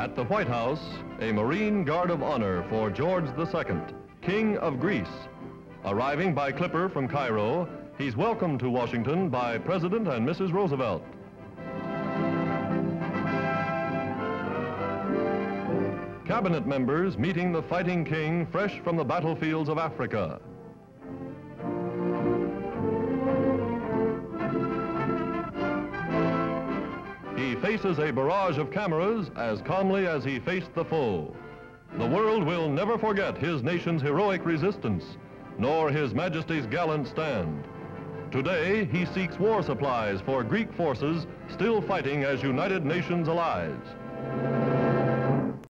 At the White House, a Marine Guard of Honor for George II, King of Greece. Arriving by clipper from Cairo, he's welcomed to Washington by President and Mrs. Roosevelt. Cabinet members meeting the fighting king fresh from the battlefields of Africa. He faces a barrage of cameras as calmly as he faced the foe. The world will never forget his nation's heroic resistance, nor his majesty's gallant stand. Today, he seeks war supplies for Greek forces still fighting as United Nations allies.